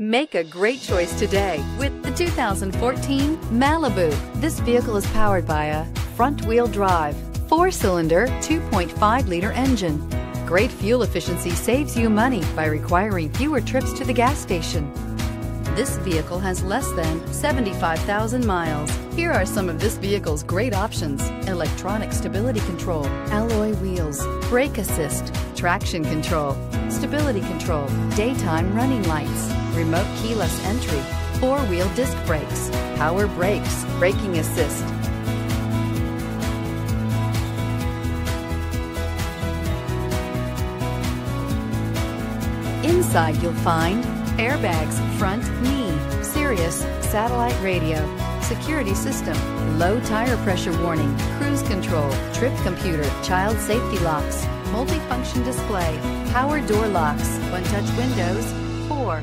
Make a great choice today with the 2014 Malibu. This vehicle is powered by a front-wheel drive, four-cylinder, 2.5-liter engine. Great fuel efficiency saves you money by requiring fewer trips to the gas station. This vehicle has less than 75,000 miles. Here are some of this vehicle's great options. Electronic stability control, alloy wheels, brake assist, traction control, stability control, daytime running lights, remote keyless entry, four-wheel disc brakes, power brakes, braking assist. Inside you'll find airbags, front knee, Sirius, satellite radio, security system, low tire pressure warning, cruise control, trip computer, child safety locks, multifunction display, power door locks, one-touch windows, 4.